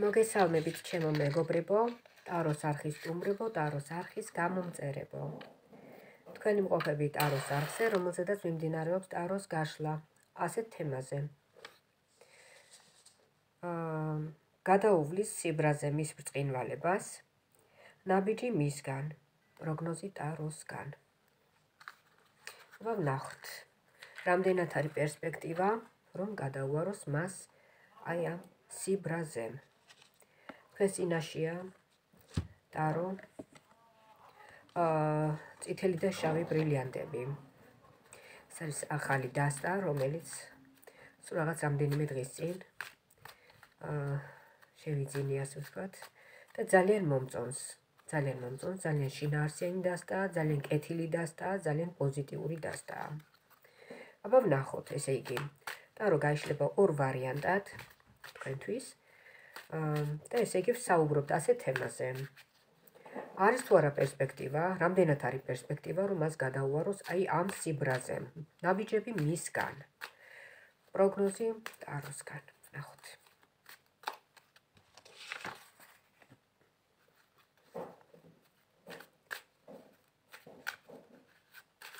მოგესალმებით ჩემო მეგობრებო, ტაროს არხის სტუმრებო, ტაროს არხის გამომწერებო. თქვენი მყოფები ტაროს არხზე, რომელზედაც მიმდინარეობს ტაროს გაშლა ასეთ თემაზე. აა გადაუვლის სიბრაზე მის ბრწყინვალებას. ნაბიჯი მისგან, პროგნოზი ტაროსგან. ვნახოთ. რამდენად არის პერსპექტივა, რომ გადაუაროს მას აი ამ სიბრაზე. ფესინაშია ტარო აა წითელი და შავი ბრილიანტები. ეს არის ახალი დასტა, რომელიც სულ რაღაც რამდენიმე დღის წინ აა შევიძინე ასე ვთქვათ და ძალიან მომწონს. ძალიან მომწონს, ძალიან შინაარსიანი დასტა, ძალიან კეთილი დასტა, ძალიან პოზიტიური დასტა. აბა ვნახოთ, ესე იგი, ტარო გაიშლება ორ ვარიანტად თქვენთვის. და ესე იგი ვსაუბრობთ ასე თემაზე. არის თუ არა პერსპექტივა, რამდენად არის პერსპექტივა, რომ მას გადაუაროს აი ამ სიბრაზე. ნაბიჯები მისგან. პროგნოზი ტაროსგან. ნახოთ.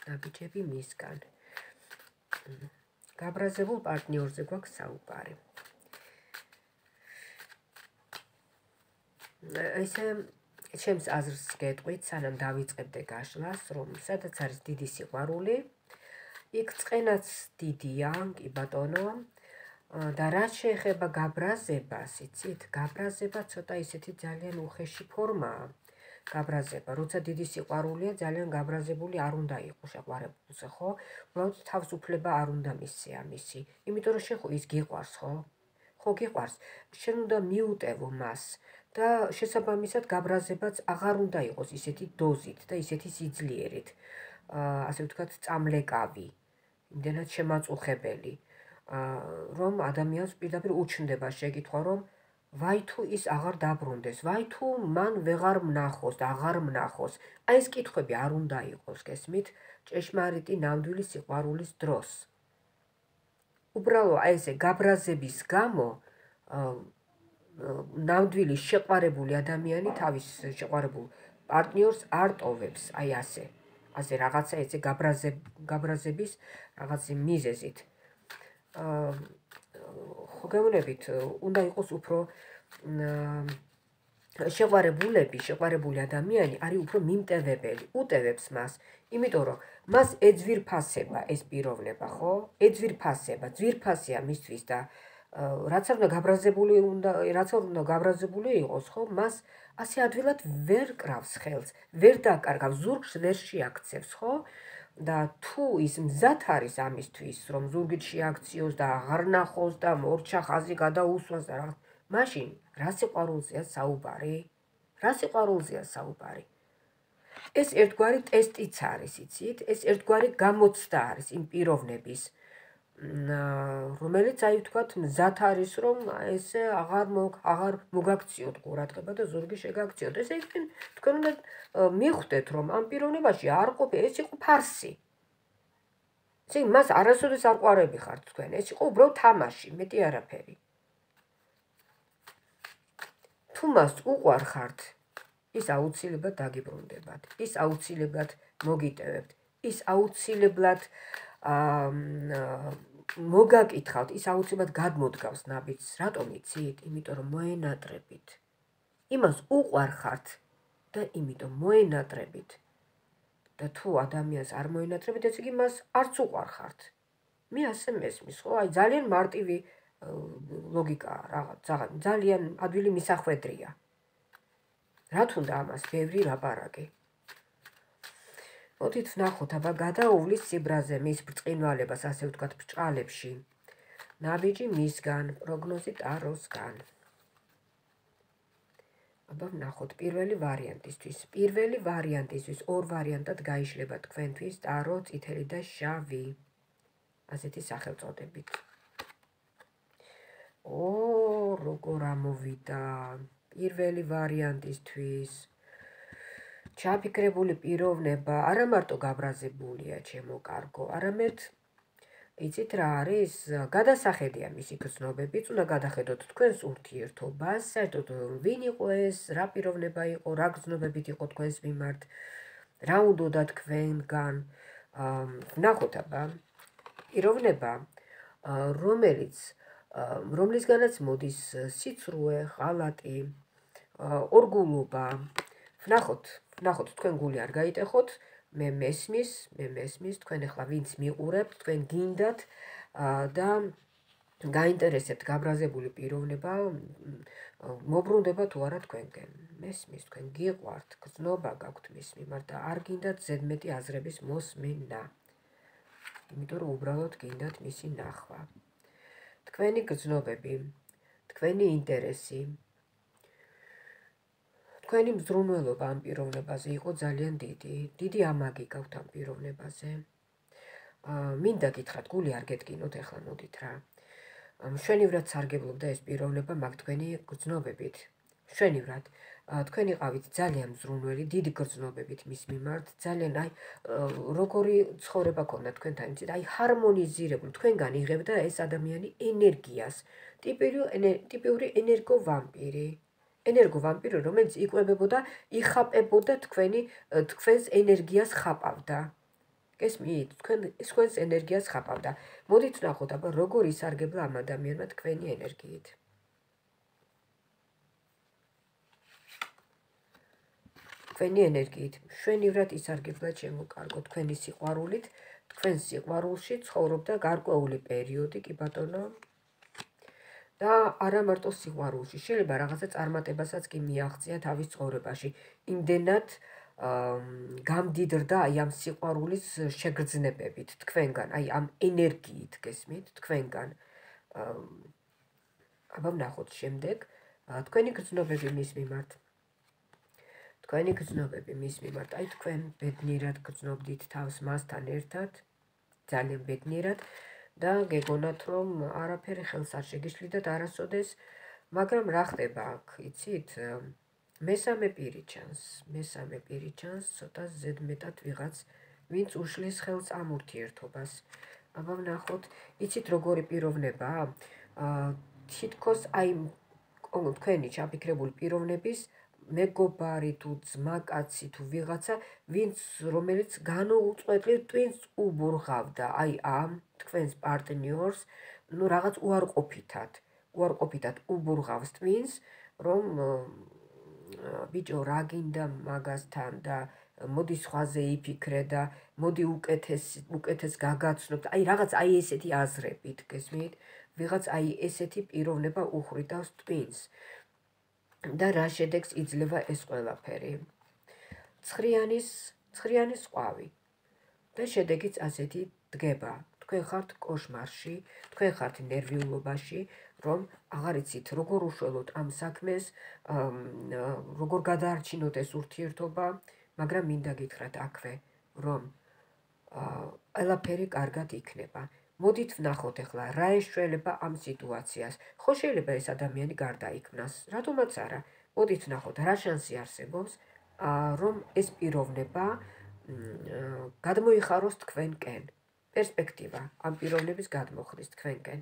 ნაბიჯები მისგან. გაბრაზებულ პარტნიორზე გვაქვს საუბარი. ესე ჩემს აზრს გეტყვით, სანამ დავიწყებდე გაშლას, რომ სადაც არის დიდი სიყვარული, იქ წყენაც დიდია, კი ბატონო. და რა შეეხება გაბრაზებას, იცით? გაბრაზება ცოტა ისეთი ძალიან უხეში ფორმაა. გაბრაზება, როცა დიდი სიყვარულია, ძალიან გაბრაზებული არ უნდა იყოს შეყვარებულზე, ხო? უბრალოდ თავს უფლება არ უნდა მისცე ამისი. იმიტომ რომ შენ ხო ის გიყვარს, ხო? ხო გიყვარს. შენ უნდა მიუტევო მას. და შესაბამისად გაბრაზებაც აღარ უნდა იყოს ისეთი დოზით და ისეთი სიძლიერით. აა ასე ვთქვათ, წამლეკავი, იმდენად შემაწუხებელი, აა რომ ადამიანს პირდაპირ უჩნდება შეკითხვა, რომ ვაი თუ ის აღარ დაბრუნდეს, ვაი თუ მან ვეღარ მნახოს და აღარ მნახოს. აი ეს კითხვები არ უნდა იყოს, გესმით? ჭეშმარიტი ნამდვილი სიყვარულის დროს. უბრალო აი ესე გაბრაზების გამო აა ნამდვილი შეყვარებული ადამიანი თავის შეყვარებულ პარტნიორს არ ტოვებს, აი ასე. ასე რაღაცა ეცე გაბრაზებ გაბრაზების რაღაცი მიზეზით. აა ხო გეუბნებით, უნდა იყოს უფრო შეყვარებულები, შეყვარებული ადამიანი არის უფრო მიმტევებელი, უტევებს მას, იმიტომ რომ მას ეძვირფასება ეს პიროვნება, ხო? ეძვირფასება, ძვირფასია მისთვის და აა რაც არ უნდა გაბრაზებული უნდა რაც არ უნდა გაბრაზებული იყოს ხო? მას ასე ადვილად ვერ კრავს ხელს ვერ დაკარგავს ზურგს ვერ შეაქცევს ხო? და თუ ის მზად არის ამისთვის რომ ზურგით შეაქციოს და აღარ ნახოს და მორჩა ხაზი გადაუსვას და რა მაშინ რა სიყვარულზეა საუბარი? რა სიყვარულზეა საუბარი? ეს ერთგვარი ტესტიც არის იცით? ეს ერთგვარი გამოცდა არის იმ პიროვნების რომელიც აი ვთქვათ მზად არის რომ ესე აღარ აღარ მოგაქციოთ ყურადღება და ზურგი შეგაქციოთ. ესე იგი თქვენ უნდა მიხვდეთ რომ ამ პიროვნებაში არ ყოფი ეს იყო ფარსი. ესე მას არასოდეს არ ყვარები ხართ თქვენ. ეს იყო უბრალოდ თამაში, მეტი არაფერი. თუ მას უყვარ ხართ, ის აუცილებლად დაგიბრუნდებათ. ის აუცილებლად მოგიტევებთ. ის აუცილებლად აა მოგაკითხავთ, ის აუცილებლად გადმოდგავს ნაბიჯს. რატომ იცით? იმიტომ რომ მოენატრებით. იმას უყარხართ და იმიტომ მოენატრებით. და თუ ადამიანს არ მოენატრებით, ესე იგი მას არც უყარხართ. მე ასე მესმის, ხო? აი ძალიან მარტივი ლოგიკა რაღაც, ძალიან ადვილი მისახვედრია. რა თუნდა ამას ბევრი ლაპარაკი? მოდით ვნახოთ, აბა გადაუვლის ციბრაზე მის ბრწყინვალებას, ასე ვთქვათ, ბჭყალებში. ნაბიჯი მისგან, პროგნოზი ტაროსგან. აბა ვნახოთ პირველი ვარიანტისთვის. პირველი ვარიანტისთვის ორ ვარიანტად გაიშლება თქვენთვის ტარო წითელი და შავი. ასეთი სახელწოდებით. ო, როგორ ამოვიდა პირველი ვარიანტისთვის. ჩაფიქრებული პიროვნება არა მარტო გაბრაზებულია ჩემო კარგო, არამედ იცით რა არის? გადასახედია მისი გრძნობებიც, უნდა გადახედოთ თქვენს ურთიერთობას, საერთოდ ვინ იყო ეს, რა პიროვნება იყო, რა გრძნობებით იყო თქვენს მიმართ, რა უნდა თქვენგან. ნახოთ აბა. პიროვნება, რომელიც რომლისგანაც მოდის სიცრუე, ღალატი, ორგულობა. ნახოთ, ნახოთ თქვენ გული არ გაიტეხოთ, მე მესმის, მე მესმის, თქვენ ახლა ვინც მიყურებთ, თქვენ გინდათ და გაინტერესებთ გაბრაზებული პიროვნება, მოbrunდება თუ არა თქვენკენ. მესმის, თქვენ გიყვართ, გზნობა გაქვთ მის მიმართ და არ გინდათ ზედმეტი აზრების მოსმენა. იმიტომ რომ უბრალოდ გინდათ მისი ნახვა. თქვენი გზნობები, თქვენი ინტერესი, თქვენი მზრუნველობა ამ პიროვნებაზე იყო ძალიან დიდი. დიდი ამაგი გაქვთ ამ პიროვნებაზე. აა მინდა გითხრათ, გული არ გეტკინოთ ახლა მოდით რა. მშვენივრად სარგებლობდა ეს პიროვნება მაგ თქვენი გრძნობებით. მშვენივრად. თქვენ იყავით ძალიან მზრუნველი, დიდი გრძნობებით მის მიმართ, ძალიან აი როგორი ცხოვრება ქონდა თქვენთან, იცით? აი ჰარმონიზირებული, თქვენგან იღებდა ეს ადამიანი ენერგიას. ტიპური ტიპური ენერგო ვამპირი. ენერგო ვამპირი, რომელიც იკვებებოდა, იხაპებოდა თქვენი თქვენს ენერგიას ხაპავდა. გესმით? თქვენ თქვენს ენერგიას ხაპავდა. მოდით ნახოთ, აბა როგორ ისარგებლა ამ ადამიანმა თქვენი ენერგიით. თქვენი ენერგიით შვენივრად ისარგებლა ჩემო კარგო თქვენი სიყვარულით, თქვენ სიყვარულში ცხოვრობდა გარკვეული პერიოდი, კი ბატონო, და არა მარტო სიყვარულში, შეიძლება რაღაცა წარმატებასაც კი მიაღწია თავის ცხოვრებაში. იმდენად გამდიდრდა აი ამ სიყვარულის შეგრძნებებით თქვენგან, აი ამ ენერგიით, გესმით, თქვენგან. აბა ნახოთ შემდეგ, თქვენი გრძნობები მის მიმართ. თქვენი გრძნობები მის მიმართ, აი თქვენ ბედნიერად გრძნობდით თავს მასთან ერთად, ძალიან ბედნიერად. და გეგონათ რომ არაფერი ხელს არ შეგიშლიდათ არასოდეს მაგრამ რა ხდება აქ? იცით? მესამე პირი ჩანს მესამე პირი ჩანს ცოტა ზედმეტად ვიღაც ვინც უშლის ხელს ამ ურთიერთობას. აბა ვნახოთ იცით როგორი პიროვნება? აა თითქოს აი თქვენი ჩაფიქრებული პიროვნების მეგობარი თუ ძმაკაცი თუ ვიღაცა ვინც რომელიც განუწყვეტლივ twins უბურღავდა. აი ამ თქვენს პარტნიორს ну რაღაც უარყოფითად უარყოფითად უბურღავს twins რომ ბიჭო რა გინდა მაგასთან და მოდი სხვაზე იფიქრე და მოდი უკეთეს უკეთეს გაგაცნობ აი რაღაც აი ესეთი აზრებით გესმით ვიღაც აი ესეთი პიროვნება უხრიდავს twins და რა შედეგს იძლევა ეს ყველაფერი. ცხრიანის ცხრიანის ყვავი. და შედეგიც ასეთი დგება. თქვენ ხართ кошмарში, თქვენ ხართ ნერვიულობაში, რომ აღარ იცით როგორ უშველოთ ამ საქმეს, როგორ გადაარჩინოთ ეს ურთიერთობა, მაგრამ მინდა გითხრათ აქვე, რომ ყველაფერი კარგად იქნება. მოდით ვნახოთ ახლა რა ეშველება ამ სიტუაციას. ხო შეიძლება ეს ადამიანი გარდაიქმნას, რატომაც არა. მოდით ვნახოთ რა შანსი არსებობს, რომ ეს პიროვნება გადმოიხაროს თქვენკენ. პერსპექტივა ამ პიროვნების გადმოხდის თქვენკენ.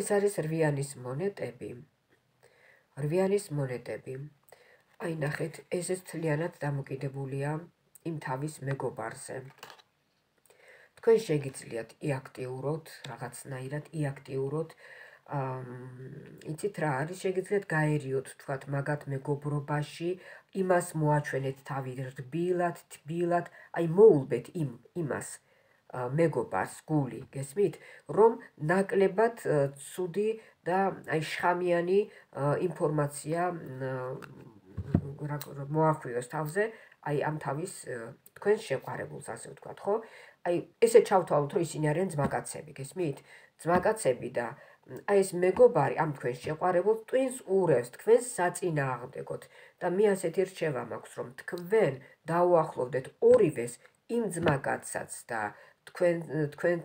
ეს არის რვიანის მონეტები. რვიანის მონეტები. აი ნახეთ, ესეც თლიანად დამოკიდებულია იმ თავის მეგობარზე. თქვენ შეგიძლიათ იაქტიუროთ რაღაცნაირად იაქტიუროთ აა იცით რა არის შეგიძლიათ გაერიოთ თქვათ მაგათ მეგობრობაში იმას მოაჩვენეთ თავი რბილად თბილად აი მოულბეთ იმ იმას მეგობარს გული გესმით რომ ნაკლებად ცუდი და აი შხამიანი ინფორმაცია მოახვიოს თავზე აი ამ თავის თქვენ შეყარებულს ასე ვთქვათ ხო აი ესე ჩავთვალოთ რომ ისინი არიან ძმაკაცები, გესმით? ძმაკაცები და აი ეს მეგობარი ამ თქვენ შეყვარებულ twins ურევს თქვენს საწინააღმდეგოთ და მე ასეთი რჩევა მაქვს რომ თქვენ დაუახლოვდეთ ორივეს იმ ძმაკაცსაც და თქვენ თქვენ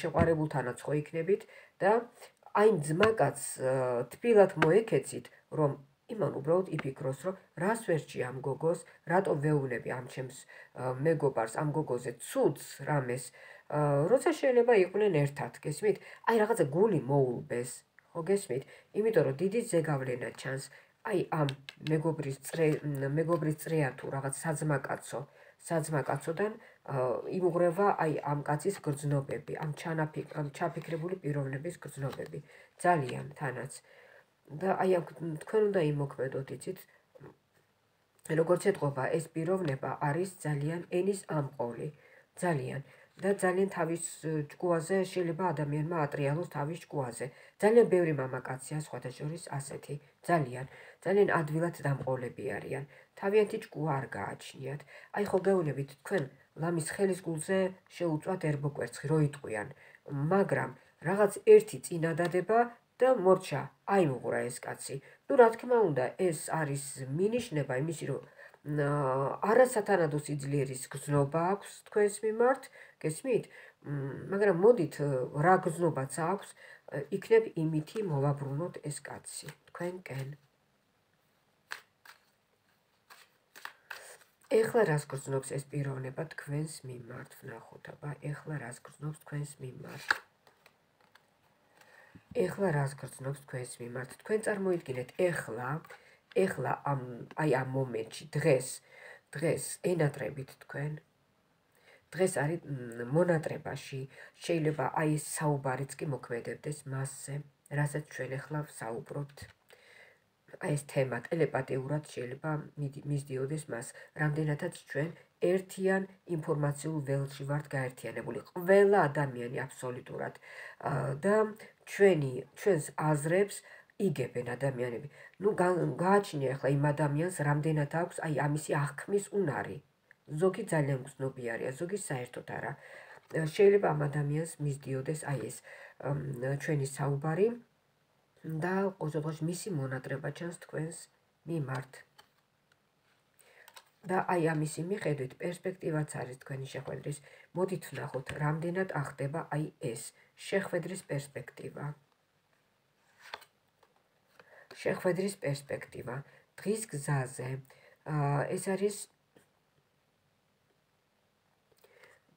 შეყვარებულთანაც ხო იქნებით და აი ძმაკაც თბილად მოეკეცით რომ იმან უბრალოდ იფიქროს, რომ რას ვერჩი ამ გოგოს, რატო ვეუბნები ამ ჩემს მეგობარს ამ გოგოზე ცუდს რამეს როცა შეიძლება იყვნენ ერთად, გესმით? აი რაღაცა გული მოულბეს, ხო გესმით? იმიტომ რომ დიდი ზეგავლენა ჩანს, აი ამ მეგობრის წრე მეგობრის წრეა თუ რაღაც საძმაკაცო, საძმაკაცოდან იმუღრება აი ამ კაცის გრძნობები, ამ ჩანაფიქ ამ ჩაფიქრებული პიროვნების გრძნობები. ძალიან თანაც. და აი ამ თქვენ უნდა იმოქმედოთ, იცით? როგორც ეთყობა, ეს პიროვნება არის ძალიან ენის ამყოლი. ძალიან და ძალიან თავის ჭკუაზე შეიძლება ადამიანმა ატრიალოს თავის ჭკუაზე. ძალიან ბევრი მამაკაცია სხვათა შორის ასეთი. ძალიან ძალიან ადვილად დამყოლები არიან. თავიანთი ჭკუა არ გააჩნიათ. აი ხო გეუნებით თქვენ ლამის ხელის გულზე შეუწვათ ერბო კვერცხი, რო იტყვიან, მაგრამ რაღაც ერთი წინადადება და მორჩა, აი უღურა ეს კაცი. ნუ რა თქმა უნდა, ეს არის მინიშნება იმისი, რომ არასათანადო სიძლიერის გზნობა აქვს თქვენს მიმართ, გესმით? მაგრამ მოდით რა გზნობაც აქვს, იქნებ იმითი მოვაბრუნოთ ეს კაცი თქვენკენ. ეხლა რას გრძნობს ეს პიროვნება თქვენს მიმართ, ვნახოთ, აბა, ეხლა რას გრძნობს თქვენს მიმართ? ეხლა რას გრძნობს თქვენს მიმართ? თქვენ წარმოიდგინეთ, ეხლა, ეხლა ამ აი ამ მომენტში, დღეს, დღეს ენატრებით თქვენ. დღეს არის მონატრებაში, შეიძლება აი საუბარიც კი მოქმედებდეს მასზე, რასაც ჩვენ ეხლა საუბრობთ. აი ეს თემა ტელეპათიურად შეიძლება მისდიოდეს მას, რამდენადაც ჩვენ ერთიან ინფორმაციულ ველში ვართ გაერთიანებული. ყველა ადამიანი აბსოლუტურად და ჩვენი ჩვენს აზრებს იგებენ ადამიანები. ნუ გააჩნია ახლა იმ ადამიანს რამდენად აქვს აი ამისი აღქმის უნარი. ზოგი ძალიან გზნობი არის, ზოგი საერთოდ არა. შეიძლება ამ ადამიანს მისდიოდეს აი ეს ჩვენი საუბარი და ყოველდღე მისი მონატრება ჩანს თქვენს მიმართ. და აი ამის მიხედვით პერსპექტივაც არის თქვენი შეხვედრის. მოდით ვნახოთ, რამდენად ახდება აი ეს შეხვედრის პერსპექტივა. შეხვედრის პერსპექტივა დღის გზაზე. აა ეს არის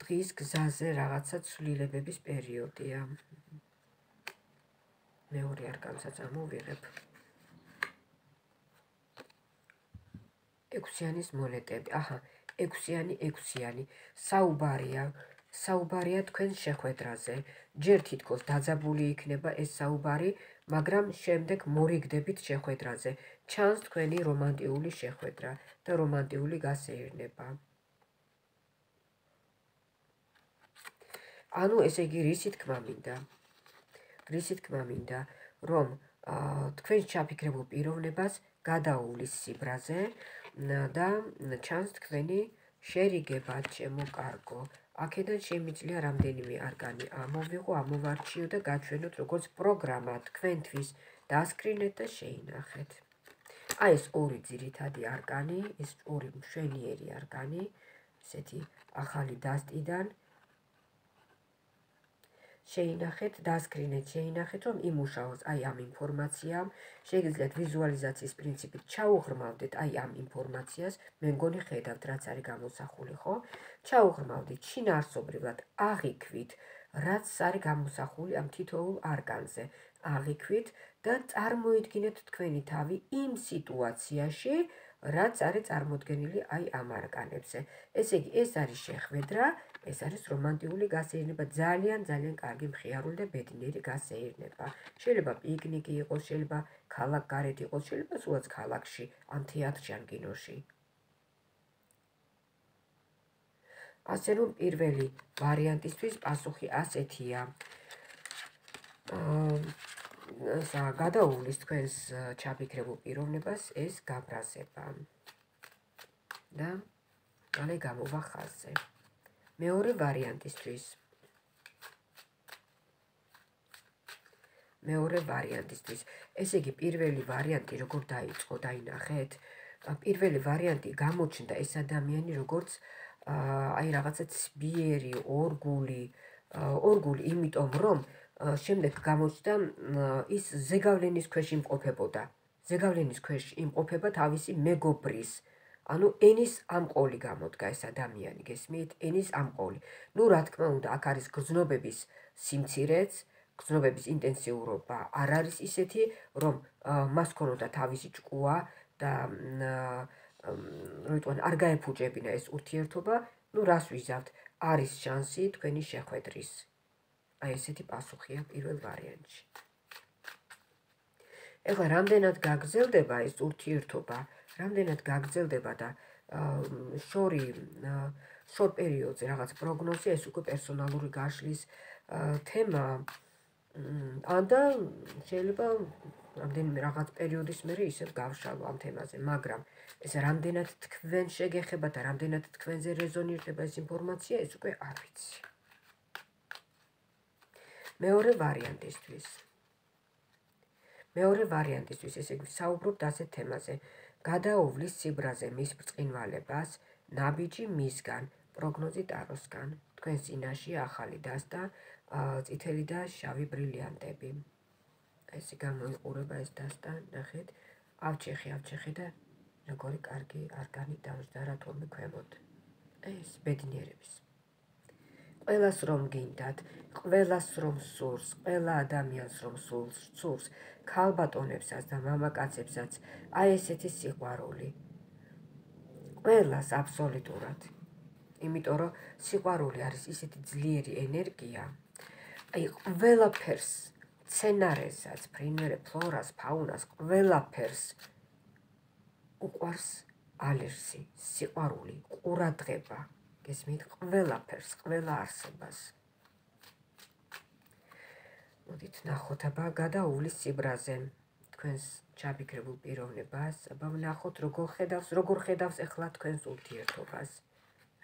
დღის გზაზე რაღაცა ცვლილებების პერიოდია. მეორე არკანსაც ამოვიღებ. ექვსიანის მონეტები. აჰა, ექვსიანი, ექვსიანი. საუბარია, საუბარია თქვენ შეხვედრაზე. ჯერ თითქოს დაძაბული იქნება ეს საუბარი, მაგრამ შემდეგ მორიგდებით შეხვედრაზე. ჩანს თქვენი რომანტიული შეხვედრა და რომანტიული გასეირნება. ანუ ესე იგი რისი თქმა მინდა? რისი თქმა მინდა, რომ თქვენ ჩაფიქრებულ პიროვნებას გადაუვლის სიბრაზე და ჩანს თქვენი შერიგება შემოკარგო. აქედან შემიძლია რამდენიმე არგანი ამოვიღო, ამოვარჩიო და გაჩვენოთ როგორც პროგრამა თქვენთვის დასკრინეთ და შეინახეთ. აი ეს ორი ძირითადი არგანი, ეს ორი მშვენიერი არგანი, ესეთი ახალი დასტიდან შეინახეთ, დასკრინეთ, შეინახეთ, რომ იმუშაოს აი ამ ინფორმაციამ, შეგიძლიათ ვიზუალიზაციის პრინციპით ჩაუღრმავდეთ აი ამ ინფორმაციას, მე მგონი ხედავთ, რაც არის გამოსახული, ხო? ჩაუღრმავდით შინაარსობრივად, აღიქვით, რაც არის გამოსახული ამ თითოეულ არგანზე. აღიქვით და წარმოიდგინეთ თქვენი თავი იმ სიტუაციაში, რაც არის წარმოქმნილი აი ამ არგანებზე. ესე იგი, ეს არის შეხვედრა, ეს არის რომანტიული გასეირნება, ძალიან ძალიან კარგი მხიარული და ბედნიერი გასეირნება. შეიძლება პიკნიკი იყოს, შეიძლება ქალაქ გარეთ იყოს, შეიძლება სულაც ქალაქში, ან თეატრში, ან კინოში. ასე რომ პირველი ვარიანტისთვის პასუხი ასეთია. აა სა გადაუვლის თქვენს ჩაფიქრებულ პიროვნებას ეს გაბრაზება. და მალე გამოვა ხაზზე. მეორე ვარიანტისთვის. მეორე ვარიანტისთვის. ესე იგი პირველი ვარიანტი როგორ დაიწყო დაინახეთ. პირველი ვარიანტი გამოჩნდა ეს ადამიანი როგორც აი რაღაცა ცბიერი ორგული ორგული იმიტომ რომ შემდეგ გამოჩნდა ის ზეგავლენის ქვეშ იმყოფებოდა. ზეგავლენის ქვეშ იმყოფება თავისი მეგობრის ანუ ენის ამყოლი გამოდგა ეს ადამიანი, გესმით? ენის ამყოლი. ნუ რა თქმა უნდა, აქ არის გრძნობების სიმცირეც, გრძნობების ინტენსიურობა არ არის ისეთი, რომ მას ქონოდა თავისი ჭკუა და როიტყვან არ გაეფუჭებინა ეს ურთიერთობა, ნუ რას ვიზავთ? არის შანსი თქვენი შეხვედრის. აი ესეთი პასუხია პირველ ვარიანტში. ეხლა რამდენად გაგზელდება ეს ურთიერთობა, რამდენად გაგზელდება და შორი შორ პერიოდზე რაღაც პროგნოზი ეს უკვე პერსონალური გაშლის თემა ან და შეიძლება რამდენიმე რაღაც პერიოდის მერე ისევ გავშალო ამ თემაზე, მაგრამ ეს რამდენად თქვენ შეგეხება და რამდენად თქვენზე რეზონირდება ეს ინფორმაცია, ეს უკვე არ ვიცი. მეორე ვარიანტისთვის. მეორე ვარიანტისთვის, ესე იგი, საუბრობთ ასეთ თემაზე. გადაუვლის ციბრაზე მის ბრწყინვალებას, ნაბიჯი მისგან, პროგნოზი ტაროსგან. თქვენ წინაში ახალი დასტა, წითელი და შავი ბრილიანტები. ესე გამოიყურება ეს დასტა, ნახეთ, ავჩეხი, ავჩეხი და როგორი კარგი არგანი დავსდა რა თორმე ქვემოთ. ეს ბედნიერების ყველას რომ გინდათ, ყველას რომ სურს, ყველა ადამიანს რომ სურს, სურს ქალბატონებსაც და მამაკაცებსაც აი ესეთი სიყვარული. ყველას აბსოლუტურად. იმიტომ რომ სიყვარული არის ისეთი ძლიერი ენერგია. აი ყველაფერს, სცენარესაც, ფრინვერე, ფლორას, ფაუნას, ყველაფერს უყვარს ალერსი, სიყვარული, ყურადღება. გესმით ყველაფერს, ყველა არსებას. მოდით ნახოთ აბა გადაუვლის ციბრაზე თქვენს ჩაბიქრებულ პიროვნებას, აბა ნახოთ როგორ ხედავს, როგორ ხედავს ახლა თქვენს ურთიერთობას.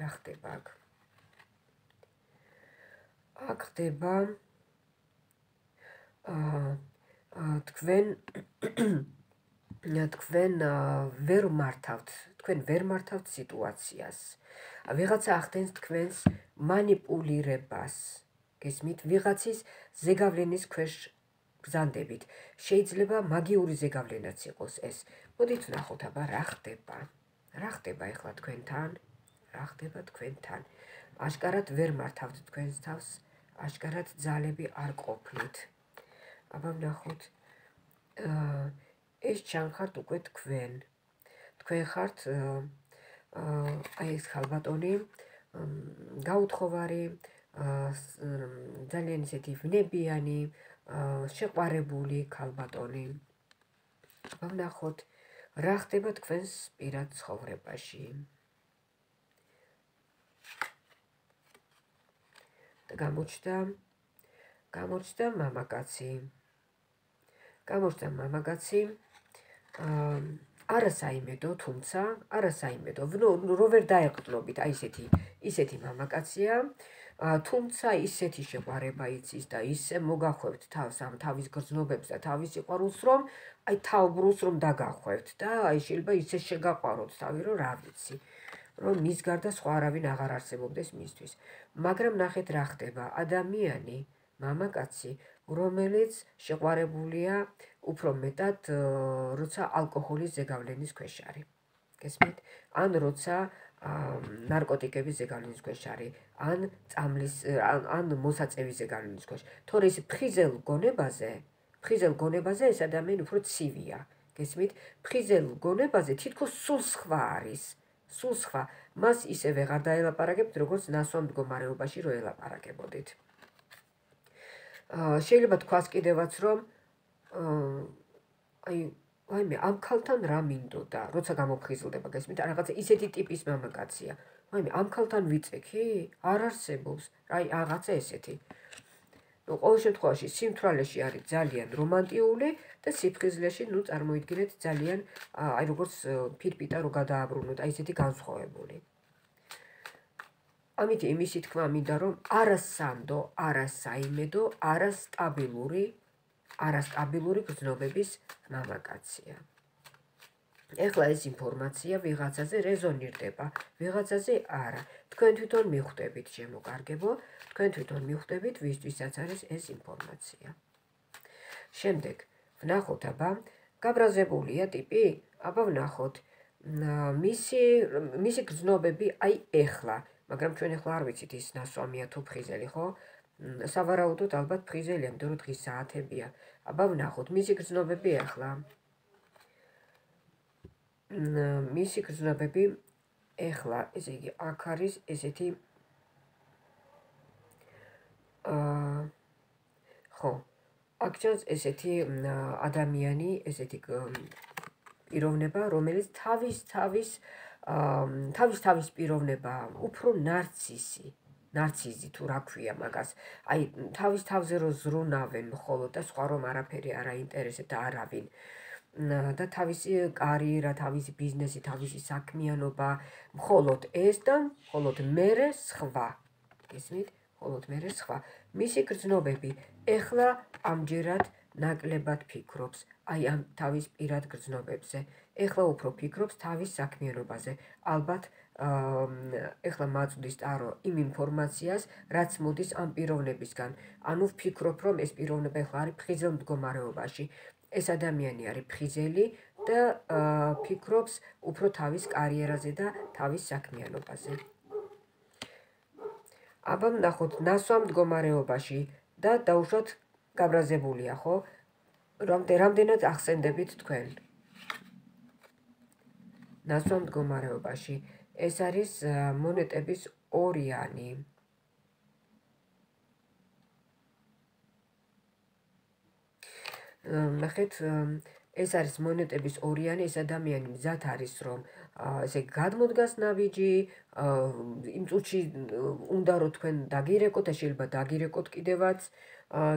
რა ხდება აქ? აქ ხდება აა თქვენ თქვენ ვერ მართავთ, თქვენ ვერ მართავთ სიტუაციას. ვიღაცა ახდენს თქვენს манипулირებას. გესმით, ვიღაცის ზეგავლენის ქვეშ გზანდებით. შეიძლება მაგიური ზეგავლენაც იყოს ეს. მოდით ვნახოთ აბა რა ხდება. რა ხდება ეხლა თქვენთან? რა ხდება თქვენთან? აშკარად ვერ მართავთ თქვენს თავს. აშკარად ძალები არ ყოფნით. აბა ვნახოთ. აა ეს ჩანხართ უკვე თქვენ. თქვენ ხართ აა ეს ხალბატონი გაუთხოვარი ძალიან ისეთი ვნებიანი შეყვარებული ხალბატონი. ვნახოთ რა ხდება თქვენს პირად ცხოვრებაში? და გამოჩნდა გამოჩნდა მამაკაცი. გამოჩნდა მამაკაცი არასაიმედო, თუმცა არასაიმედო. ნუ რო ვერ დაეყრდნობით, აი ესეთი, ისეთი მამაკაცია, თუმცა ისეთი შეყარება იცის და ისე მოგახვევთ თავს ამ თავის გრძნობებს და თავის სიყვარულს, რომ აი თავბრუს რომ დაგახვევთ და აი შეიძლება ისე შეგაყვაროთ თავი, რომ რა ვიცი. რომ მის გარდა სხვა არავინ აღარ არსებობდეს მისთვის. მაგრამ ნახეთ რა ხდება, ადამიანი, მამაკაცი, რომელიც შეყვარებულია უფრო მეტად როცა ალკოჰოლის ზეგავლენის ქვეშ არის. გესმით? ან როცა ნარკოტიკების ზეგავლენის ქვეშ არის, ან წამლის ან მოსაწევის ზეგავლენის ქვეშ. თორე ის ფხიზელ გონებაზე, ფხიზელ გონებაზე ეს ადამიანი უფრო ცივია. გესმით? ფხიზელ გონებაზე თითქოს სულ სხვა არის. სულ სხვა. მას ისე ვეღარ დაელაპარაკებთ, როგორც ნასვამ მდგომარეობაში რო ელაპარაკებოდით. აა შეიძლება თქვას კიდევაც რომ აი აი მე ამ ქალთან რა მინდოდა როცა გამოფხიზლდება გესმით რაღაცა ისეთი ტიპის მამაკაცია აი მე ამ ქალთან ვიწექი არ არსებობს აი რაღაცა ესეთი ну ყოველ შემთხვევაში სიმთვრალეში არის ძალიან რომანტიული და სიფხიზლეში ну წარმოიდგინეთ ძალიან აი როგორც ფირპიტა რო გადააბრუნოთ აი ესეთი განსხვავებული ამით იმისი თქმა მინდა რომ არასანდო, არასაიმედო, არასტაბილური, არასტაბილური გზნობების მამაკაცია. ეხლა ეს ინფორმაცია ვიღაცაზე რეზონირდება, ვიღაცაზე არა. თქვენ თვითონ მიხვდებით, შემოკარგებო, თქვენ თვითონ მიხვდებით, ვისთვისაც არის ეს ინფორმაცია. შემდეგ ვნახოთ აბა, გაბრაზებულია ტიპი, აბა ვნახოთ მისი მისი გზნობები აი ეხლა, მაგრამ ჩვენ ეხლა არ ვიცით ის ნასვამია თუ ფრიზელი, ხო? სავარაუდოდ ალბათ ფრიზელია, იმიტომ რომ დღის საათებია. აბა ვნახოთ, მისი გზნობები ეხლა. მისი გზნობები ეხლა, ესე იგი, აქ არის ესეთი აა ხო. აქ ჩანს ესეთი ადამიანი, ესეთი პიროვნება, რომელიც თავის თავის თავის თავის პიროვნება, უფრო ნარცისი, ნარციზი თუ რა ქვია მაგას. აი თავის თავზე რო ზრუნავენ მხოლოდ და სხვა რომ არაფერი არ აინტერესებს და არავინ. და თავისი კარიერა, თავისი ბიზნესი, თავისი საქმიანობა, მხოლოდ ეს და მხოლოდ მერე სხვა. ისმით, მხოლოდ მერე სხვა. მისი გრძნობები ეხლა ამჯერად ნაკლებად ფიქრობს აი ამ თავის პირად გრძნობებზე. ეხლა უფრო ფიქრობს თავის საქმიანობაზე. ალბათ ეხლა მაწვდის ტარო იმ ინფორმაციას, რაც მოდის ამ პიროვნებისგან. ანუ ვფიქრობ, რომ ეს პიროვნება ეხლა არის ფხიზელ მდგომარეობაში. ეს ადამიანი არის ფხიზელი და ფიქრობს უფრო თავის კარიერაზე და თავის საქმიანობაზე. აბა ნახოთ, ნასვამ მდგომარეობაში და დაუშვათ გაბრაზებულია, ხო? რამდენად ახსენდებით თქვენ? ნასვამ მდგომარეობაში ეს არის მონეტების ორიანი. ნახეთ, ეს არის მონეტების ორიანი, ეს ადამიანი მზად არის, რომ ესე გადმოდგას ნავიჯი, იმ წუთში უნდა რომ თქვენ დაგირეკოთ და შეიძლება დაგირეკოთ კიდევაც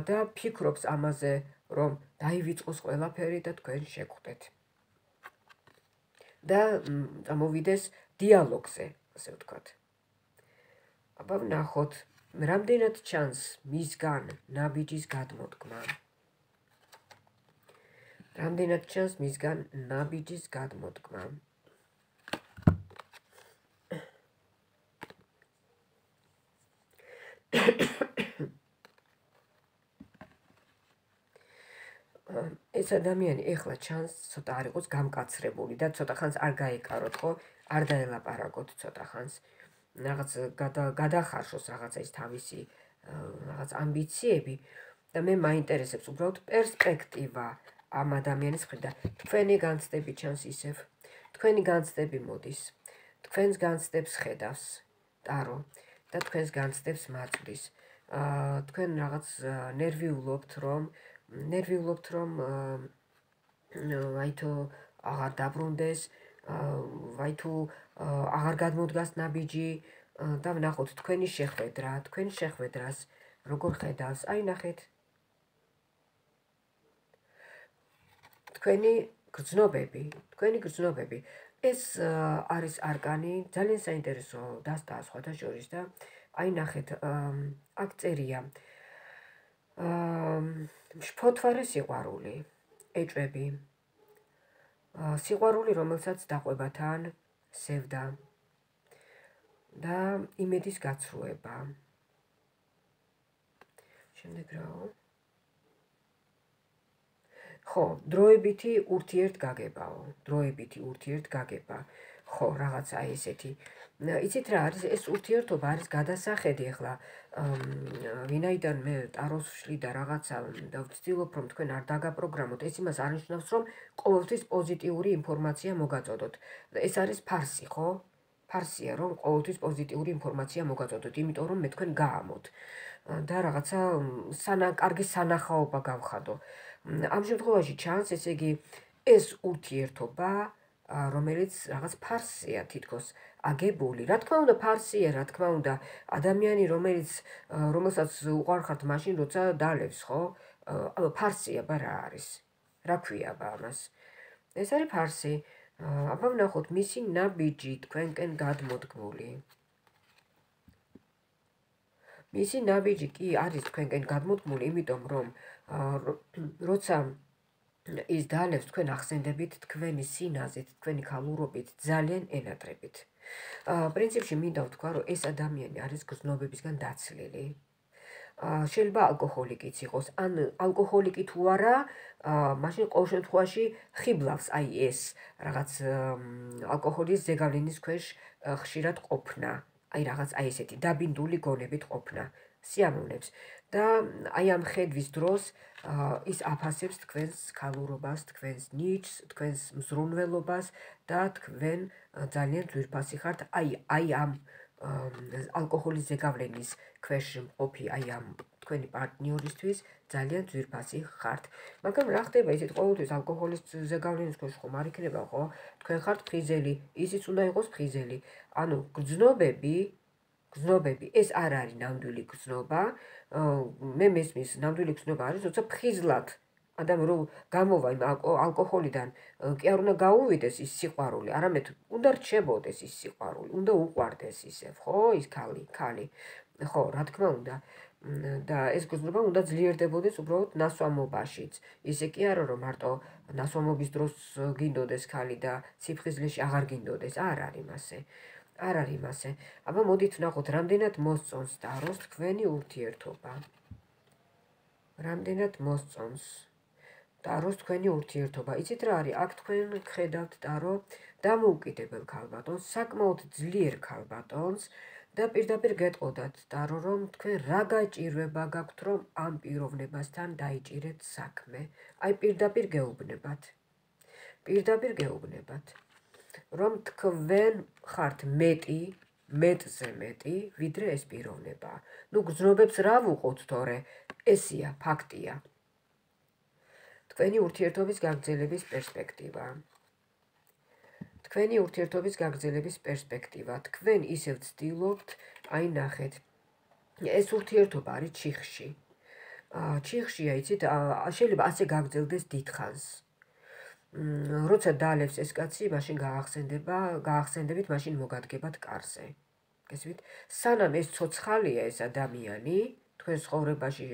და ფიქრობს ამაზე, რომ დაივიწყოს ყველაფერი და თქვენ შეხვდეთ. და წამოვიდეს დიალოგზე, ასე ვთქვათ. აბა ვნახოთ, რამდენად ჩანს მისგან ნაბიჯის გადმოდგმა. რამდენად ჩანს მისგან ნაბიჯის გადმოდგმა. ეს ადამიანი ეხლა ჩანს ცოტა არ იყოს გამკაცრებული და ცოტა ხანს არ გაეკაროთ ხო? არ დაელაპარაკოთ ცოტა ხანს. რაღაც გადახარშოს რაღაცა ის თავისი რაღაც ამბიციები და მე მაინტერესებს უბრალოდ პერსპექტივა ამ ადამიანის მხრიდან თქვენი განცდები ჩანს ისევ. თქვენი განცდები მოდის თქვენს განცდებს ხედავს ტარო და თქვენს განცდებს მაწვდის. აა თქვენ რაღაც ნერვიულობთ რომ ნერვიულობთ რომ აი თუ აღარ დაბრუნდეს, აი თუ აღარ გადმოდგას ნაბიჯი და ვნახოთ თქვენი შეხვედრა, თქვენ შეხვედრას როგორ ხედავს? აი ნახეთ. თქვენი გრძნობები, თქვენი გრძნობები. ეს არის არკანი, ძალიან საინტერესო დასტა სხვათა შორის და აი ნახეთ, აქ წერია. აა შფოთვარე სიყვარული, ეჭვები. სიყვარული, რომელსაც დაყვებათან სევდა და იმედის გაცრუება. შემდეგ რაო? ხო, დროებითი ურთიერთ გაგებაო, დროებითი ურთიერთ გაგება. ხო, რაღაცა ესეთი. იცით რა არის ეს ურთიერთობა არის გადასახედი ახლა. ვინაიდან მე ტაროს ვშლი და რაღაცა და ვცდილობ რომ თქვენ არ დაგაპროგრამოთ. ეს იმას არნიშნავს რომ ყოველთვის პოზიტიური ინფორმაცია მოგაწოდოთ. ეს არის ფარსი ხო? ფარსია რომ ყოველთვის პოზიტიური ინფორმაცია მოგაწოდოთ იმიტომ რომ მე თქვენ გაამოთ. და რაღაცა სანა კარგი სანახაობა გავხადო. ამ შემთხვევაში ჩანს ესე იგი ეს ურთიერთობა რომელიც რაღაც ფარსია თითქოს აგებული. რა თქმა უნდა ფარსია, რა თქმა უნდა ადამიანი რომელიც რომელსაც უყარხართ მაშინ როცა დალევს, ხო? აბა ფარსია ბა რა არის? რა ქვია ბა ამას? ეს არის ფარსი. აბა ვნახოთ მისი ნაბიჯი თქვენკენ გადმოდგმული. მისი ნაბიჯი კი არის თქვენკენ გადმოდგმული, იმიტომ რომ როცა ის დალევს თქვენ ახსენდებით თქვენი სინაზით, თქვენი ქალურობით ძალიან ენატრებით. აა პრინციპში მინდა ვთქვა, რომ ეს ადამიანი არის გზნობებისგან დაცლილი. შეიძლება ალკოჰოლიკიც იყოს. ან ალკოჰოლიკი თუ არა, მაშინ ყოველ შემთხვევაში ხიბლავს აი ეს რაღაც ალკოჰოლის ზეგავლენის ქვეშ ხშირად ყოფნა. აი რაღაც აი ესეთი დაბინდული გონებით ყოფნა. სიამოვნებს და აი ამ ხედვის დროს ის აფასებს თქვენს ქალურობას, თქვენს ნიჭს, თქვენს მზრუნველობას და თქვენ ძალიან ძვირფასი ხართ აი აი ამ ალკოჰოლის ზეგავლენის ქვეშ მყოფი აი ამ თქვენი პარტნიორისთვის ძალიან ძვირფასი ხართ. მაგრამ რა ხდება ისეთ ყოველთვის ალკოჰოლის ზეგავლენის ქვეშ ხომ არ იქნება ხო? თქვენ ხართ ფხიზელი, ისიც უნდა იყოს ფხიზელი. ანუ გზნობები გზნობები ეს არ არის ნამდვილი გზნობა. მე მესმის ნამდვილი გზნობა არის, როცა ფხიზლად ადამი რო გამოვა იმ ალკოჰოლიდან კი არ უნდა გაუვიდეს ის სიყვარული, არამედ უნდა რჩებოდეს ის სიყვარული, უნდა უყვარდეს ისე, ხო, ის ქალი, ქალი. ხო, რა თქმა უნდა. და ეს გზნობა უნდა ძლიერდებოდეს უბრალოდ ნასვამობაშიც. ისე კი არა რომ მარტო ნასვამობის დროს გინდოდეს ქალი და სიფხიზლეში აღარ გინდოდეს, არ არის მასე. არ არის მასე. აბა მოდით ნახოთ, რამდენად მოსწონს დაროს თქვენი ურთიერთობა. რამდენად მოსწონს დაროს თქვენი ურთიერთობა. იცით რა არის? აქ თქვენ ხედავთ დარო დამოუკიდებელ ქალბატონს, საკმაოდ ძლიერ ქალბატონს და პირდაპირ გეტყოდათ დარო რომ თქვენ რა გაჭირვება გაქვთ რომ ამ პიროვნებასთან დაიჭირეთ საქმე. აი პირდაპირ გეუბნებათ. პირდაპირ გეუბნებათ. რომ თქვენ ხართ მეტი, მეტზე მეტი, ვიდრე ეს პიროვნება. ნუ გზნობებს რა ვუყოთ თორე? ესია ფაქტია. თქვენი ურთიერთობის გაგრძელების პერსპექტივა. თქვენი ურთიერთობის გაგრძელების პერსპექტივა. თქვენ ისევ ცდილობთ, აი ნახეთ. ეს ურთიერთობა არის ჩიხში. აა ჩიხშია, იცით, შეიძლება ასე გაგრძელდეს დიდხანს. როცა დალევს ეს კაცი, მაშინ გაახსენდება, გაახსენდებით, მაშინ მოგადგებათ კარზე. გესმით? სანამ ეს ცოცხალია ეს ადამიანი, თქვენ ცხოვრებაში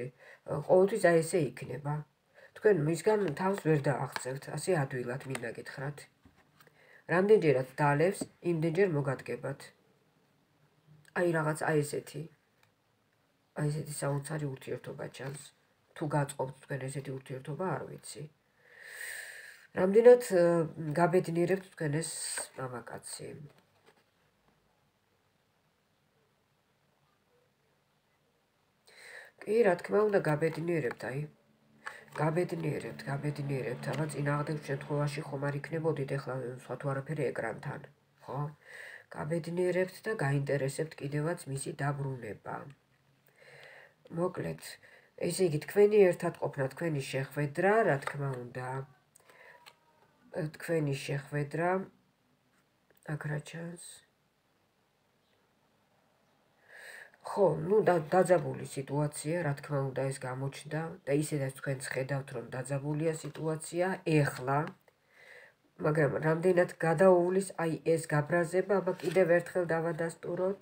ყოველთვის აი ესე იქნება. თქვენ მისგან თავს ვერ დაახცევთ, ასე ადვილად მინდა გითხრათ. რამდენჯერაც დალევს, იმდენჯერ მოგადგებათ. აი რაღაც აი ესეთი. აი ესეთი საოცარი ურთიერთობა ჩანს. თუ გაწყობთ თქვენ ესეთი ურთიერთობა, არ ვიცი. რამდენად გაბედნიერებთ თქვენ ეს მამაკაცი? კი, რა თქმა უნდა, გაბედნიერებთ, აი. გაბედნიერებთ, გაბედნიერებთ, აბა წინააღმდეგ შემთხვევაში ხომ არ იქნებოდით ახლა სხვა თუ არაფერი ეკრანთან, ხო? გაბედნიერებთ და გაინტერესებთ კიდევაც მისი დაბრუნება. მოკლედ, ესე იგი თქვენი ერთად ყოფნა, თქვენი შეხვედრა, რა თქმა უნდა, თქვენი შეხვედრა აქ რა ჩანს? ხო, ну და დაძაბული სიტუაცია, რა თქმა უნდა, ეს გამოჩნდა და ისედაც თქვენც ხედავთ, რომ დაძაბულია სიტუაცია ეხლა. მაგრამ რამდენად გადაუვლის აი ეს გაბრაზება, აბა კიდევ ერთხელ დავადასტუროთ.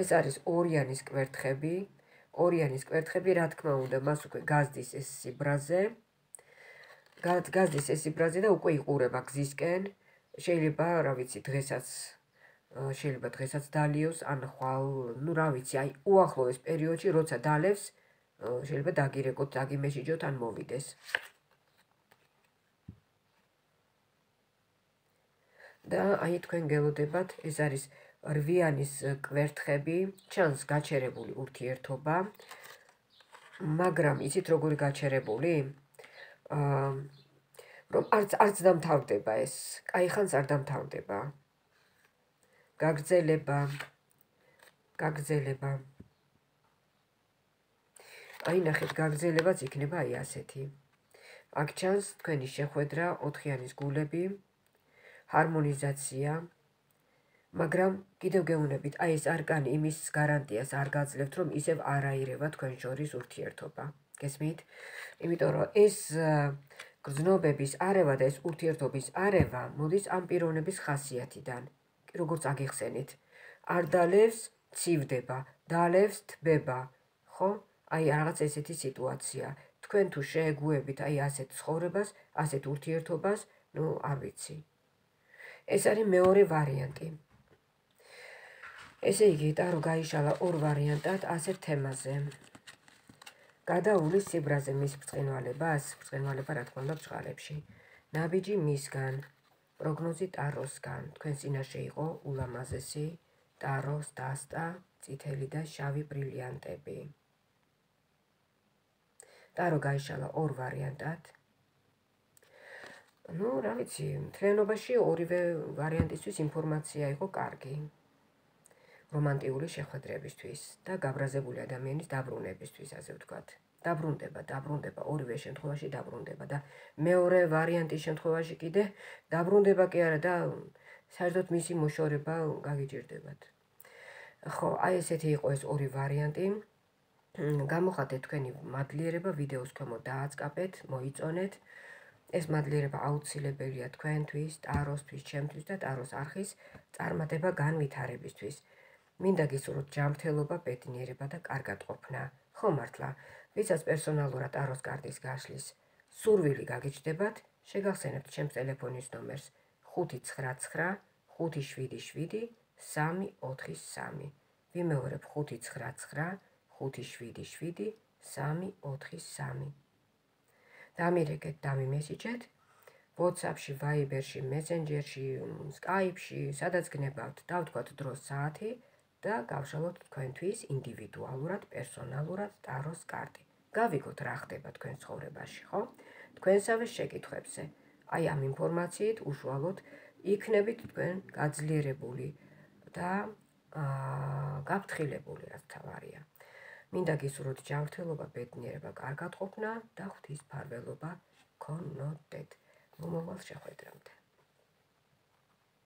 ეს არის ორიანის კვერთხები. ორიანის კვერთხები, რა თქმა უნდა, მას უკვე გაზდის ეს სიბრაზე. გაზდის ეს სიბრაზე და უკვე იყურება გზისკენ. შეიძლება, რა ვიცი, დღესაც შეიძლება დღესაც დალიოს ან ხვალ, ну რა ვიცი, აი უახლოეს პერიოდში როცა დალევს, შეიძლება დაგირეკოთ, დაგიმეშიჯოთ ან მოვიდეს. და აი თქვენ გელოდებათ, ეს არის რვიანის კვერთხები, ჩანს გაჩერებული ურთიერთობა. მაგრამ იცით როგორი გაჩერებული? რომ არც არც დამთავრდება ეს. კაი ხანს არ დამთავრდება. გაგრძელება გაგრძელება აი ნახეთ გაგრძელებაც იქნება აი ასეთი აქ ჩანს თქვენი შეხვედრა ოთხიანის გულები ჰარმონიზაცია მაგრამ კიდევ გეუნებით აი ეს არკანი იმის გარანტიას არ გაძლევთ რომ ისევ არაირება თქვენ შორის ურთიერთობა გესმით იმიტომ რომ ეს გრძნობების არევა და ეს ურთიერთობის არევა მოდის ამ პიროვნების ხასიათიდან როგორც აგიხსენით. არ დალევს, ცივდება, დალევს, თბება. ხო? აი რაღაც ესეთი სიტუაცია. თქვენ თუ შეეგუებით აი ასეთ ცხოვრებას, ასეთ ურთიერთობას, ну, არ ვიცი. ეს არის მეორე ვარიანტი. ესე იგი, ტარო გაიშალა ორ ვარიანტად ასეთ თემაზე. გადაულის სიბრაზე მის ბრწყინვალებას, ბრწყინვალება რა თქმა უნდა ბჭყალებში. ნაბიჯი მისგან, პროგნოზი ტაროსგან, თქვენ წინაშე იყო ულამაზესი ტაროს დასტა, წითელი და შავი ბრილიანტები. ტარო გაიშალა ორ ვარიანტად. ну, რა ვიცი, თლიანობაში ორივე ვარიანტისთვის ინფორმაცია იყო კარგი. რომანტიკული შეხვედრებისთვის და გაბრაზებული ადამიანის დაბრუნებისთვის, ასე ვთქვათ. დაბრუნდება, დაბრუნდება, ორივე შემთხვევაში დაბრუნდება და მეორე ვარიანტის შემთხვევაში კიდე დაბრუნდება კი არა და საერთოდ მისი მოშორება გაგიჭirdებათ. ხო, აი ესეთი იყო ეს ორი ვარიანტი. გამოხატეთ თქვენი მადლიერება ვიდეოს ქვემოთ დააწყაპეთ, მოიწონეთ. ეს მადლიერება აუცილებელია თქვენთვის, ტაროსთვის, ჩემთვის და ტაროს არხის წარმატება განვითარებისთვის. მინდა გისურვოთ ჯანმრთელობა, ბედნიერება და კარგატყოფნა. ხო მართლა, ვისაც პერსონალურად ტაროს კარტის გაშლის სურვილი გაგიჩნდებათ, შეგახსენებთ ჩემს ტელეფონის ნომერს 599 577 343. ვიმეორებ 599 577 343. დამირეკეთ, დამიმესიჯეთ. WhatsApp-ში, Viber-ში, Messenger-ში, Skype-ში, სადაც გნებავთ, დავთქვათ დროს საათი და გავშალოთ თქვენთვის ინდივიდუალურად, პერსონალურად ტაროს კარტი. გავიგოთ რა ხდება თქვენ ცხოვრებაში, ხო? თქვენსავე შეკითხვებზე. აი ამ ინფორმაციით უშუალოდ იქნებით თქვენ გაძლიერებული და აა გაფრთხილებული რაც თავარია. მინდა გისურვოთ ჯანმრთელობა, ბედნიერება, კარგატყოფნა და ღვთის ფარველობა გქონოდეთ. მომავალ შეხვედრამდე.